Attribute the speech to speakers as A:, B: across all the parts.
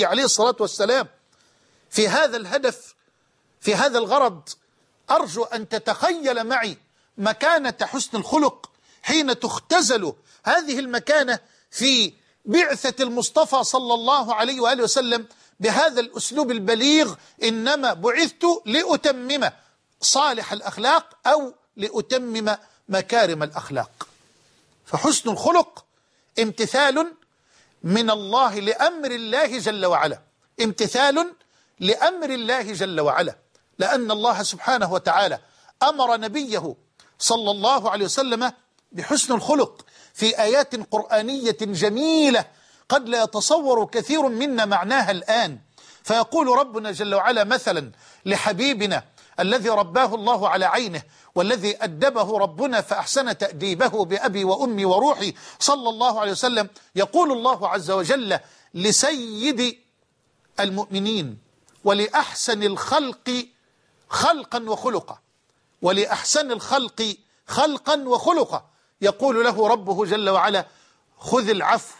A: عليه الصلاة والسلام في هذا الهدف في هذا الغرض أرجو أن تتخيل معي مكانة حسن الخلق حين تختزل هذه المكانة في بعثة المصطفى صلى الله عليه وآله وسلم بهذا الأسلوب البليغ إنما بعثت لأتمم صالح الأخلاق أو لأتمم مكارم الأخلاق. فحسن الخلق امتثال من الله لأمر الله جل وعلا. امتثال لأمر الله جل وعلا. لأن الله سبحانه وتعالى أمر نبيه صلى الله عليه وسلم بحسن الخلق في آيات قرآنية جميلة قد لا يتصور كثير منا معناها الآن. فيقول ربنا جل وعلا مثلا لحبيبنا الذي رباه الله على عينه والذي أدبه ربنا فأحسن تأديبه بأبي وأمي وروحي صلى الله عليه وسلم. يقول الله عز وجل لسيد المؤمنين ولأحسن الخلق خلقا وخلقا ولأحسن الخلق خلقا وخلقا. يقول له ربه جل وعلا خذ العفو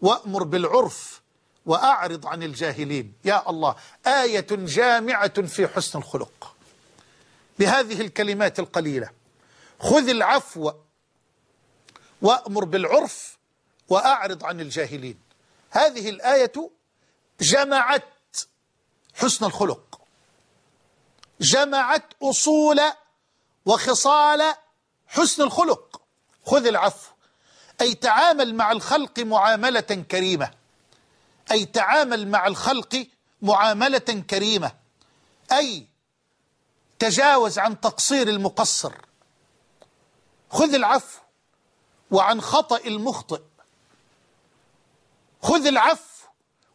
A: وأمر بالعرف وأعرض عن الجاهلين. يا الله آية جامعة في حسن الخلق. بهذه الكلمات القليلة. خذ العفو وأمر بالعرف وأعرض عن الجاهلين. هذه الآية جمعت حسن الخلق. جمعت أصول وخصال حسن الخلق. خذ العفو. أي تعامل مع الخلق معاملة كريمة. أي تعامل مع الخلق معاملة كريمة. أي تجاوز عن تقصير المقصر. خذ العفو وعن خطأ المخطئ. خذ العفو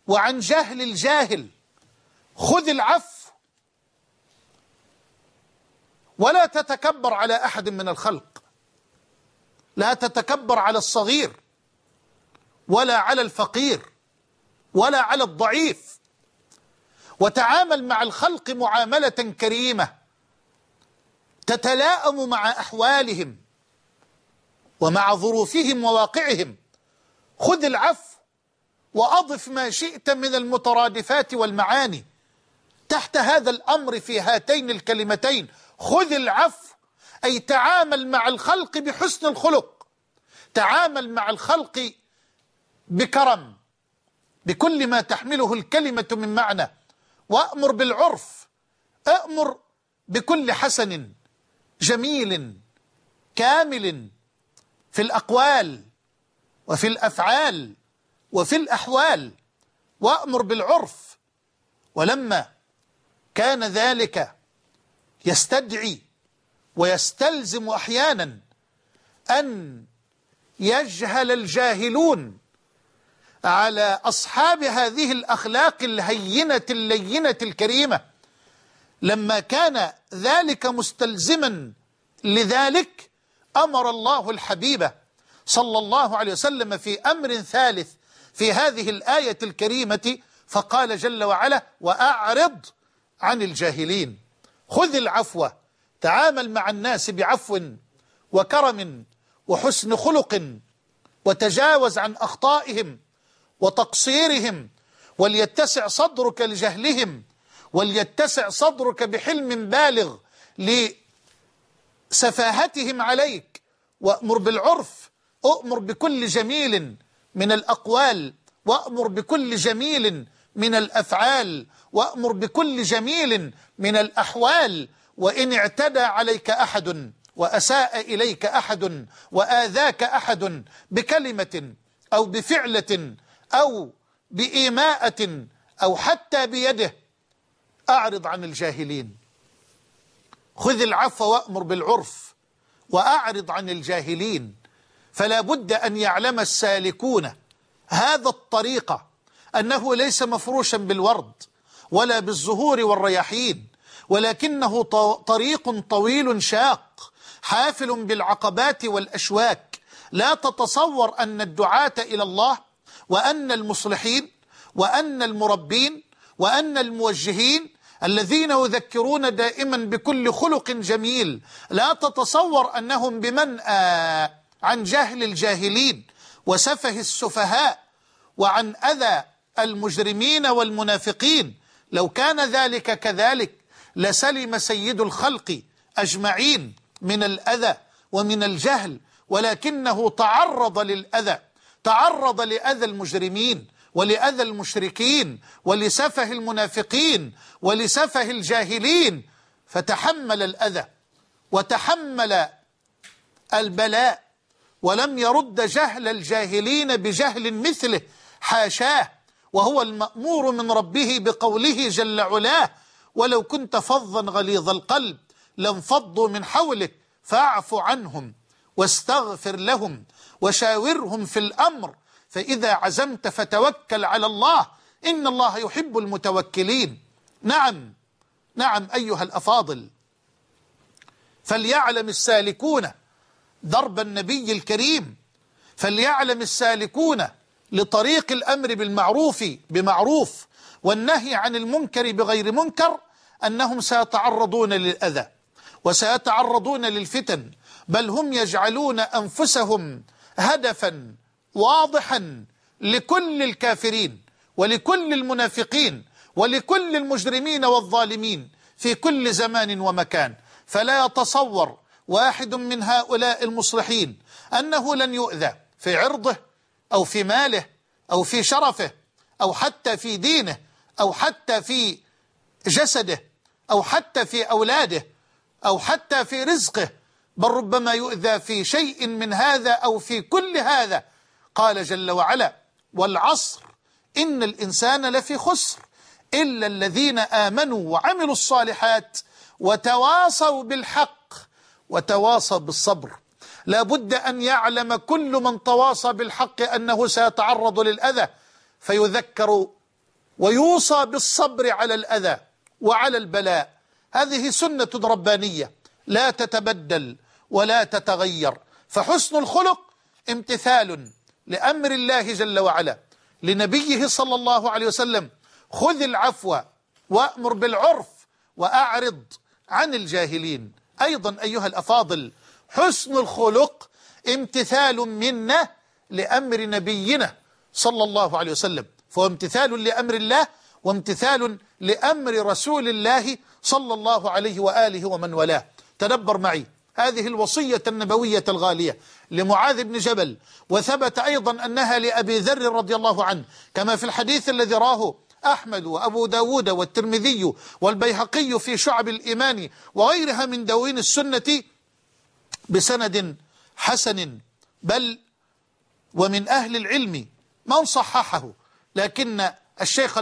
A: وعن جهل الجاهل. خذ العفو ولا تتكبر على أحد من الخلق. لا تتكبر على الصغير ولا على الفقير ولا على الضعيف. وتعامل مع الخلق معاملة كريمة. تتلاءم مع أحوالهم ومع ظروفهم وواقعهم. خذ العفو وأضف ما شئت من المترادفات والمعاني تحت هذا الأمر في هاتين الكلمتين. خذ العفو أي تعامل مع الخلق بحسن الخلق. تعامل مع الخلق بكرم بكل ما تحمله الكلمة من معنى. وأمر بالعرف أأمر بكل حسن. جميل كامل في الأقوال وفي الأفعال وفي الأحوال وأمر بالعرف ولما كان ذلك يستدعي ويستلزم أحيانا أن يجهل الجاهلون على أصحاب هذه الأخلاق الهينة اللينة الكريمة لما كان ذلك مستلزما لذلك أمر الله الحبيب صلى الله عليه وسلم في أمر ثالث في هذه الآية الكريمة فقال جل وعلا وأعرض عن الجاهلين. خذ العفو تعامل مع الناس بعفو وكرم وحسن خلق وتجاوز عن أخطائهم وتقصيرهم وليتسع صدرك لجهلهم وليتسع صدرك بحلم بالغ لسفاهتهم عليك وأمر بالعرف أؤمر بكل جميل من الأقوال وأمر بكل جميل من الأفعال وأمر بكل جميل من الأحوال وإن اعتدى عليك أحد وأساء إليك أحد وآذاك أحد بكلمة أو بفعلة أو بإيماءة أو حتى بيده. أعرض عن الجاهلين. خذ العفو وأمر بالعرف وأعرض عن الجاهلين. فلا بد أن يعلم السالكون هذا الطريق أنه ليس مفروشا بالورد ولا بالزهور والرياحين ولكنه طريق طويل شاق حافل بالعقبات والأشواك. لا تتصور أن الدعاة إلى الله وأن المصلحين وأن المربين وأن الموجهين الذين يذكرون دائما بكل خلق جميل. لا تتصور أنهم بمنأى عن جهل الجاهلين وسفه السفهاء وعن أذى المجرمين والمنافقين. لو كان ذلك كذلك لسلم سيد الخلق أجمعين من الأذى ومن الجهل ولكنه تعرض للأذى تعرض لأذى المجرمين. ولأذى المشركين ولسفه المنافقين ولسفه الجاهلين فتحمل الأذى وتحمل البلاء ولم يرد جهل الجاهلين بجهل مثله حاشاه وهو المأمور من ربه بقوله جل علاه ولو كنت فظا غليظ القلب لانفضوا من حولك فاعف عنهم واستغفر لهم وشاورهم في الأمر فإذا عزمت فتوكل على الله. إن الله يحب المتوكلين. نعم. نعم أيها الأفاضل. فليعلم السالكون درب النبي الكريم. فليعلم السالكون لطريق الأمر بالمعروف بمعروف والنهي عن المنكر بغير منكر أنهم سيتعرضون للأذى وسيتعرضون للفتن. بل هم يجعلون أنفسهم هدفا واضحا لكل الكافرين ولكل المنافقين ولكل المجرمين والظالمين في كل زمان ومكان. فلا يتصور واحد من هؤلاء المصلحين أنه لن يؤذى في عرضه أو في ماله أو في شرفه أو حتى في دينه أو حتى في جسده أو حتى في أولاده أو حتى في رزقه بل ربما يؤذى في شيء من هذا أو في كل هذا قال جل وعلا والعصر إن الإنسان لفي خسر إلا الذين آمنوا وعملوا الصالحات وتواصوا بالحق وتواصوا بالصبر. لا بد أن يعلم كل من تواصى بالحق أنه سيتعرض للأذى فيذكر ويوصى بالصبر على الأذى وعلى البلاء. هذه سنة ربانية لا تتبدل ولا تتغير. فحسن الخلق امتثال لأمر الله جل وعلا لنبيه صلى الله عليه وسلم خذ العفو وأمر بالعرف وأعرض عن الجاهلين. أيضا أيها الأفاضل حسن الخلق امتثال منا لأمر نبينا صلى الله عليه وسلم. فهو امتثال لأمر الله وامتثال لأمر رسول الله صلى الله عليه وآله ومن والاه. تدبر معي. هذه الوصية النبوية الغالية لمعاذ بن جبل وثبت أيضا أنها لأبي ذر رضي الله عنه كما في الحديث الذي راه أحمد وأبو داود والترمذي والبيهقي في شعب الإيمان وغيرها من دواوين السنة بسند حسن بل ومن أهل العلم من صححه لكن الشيخ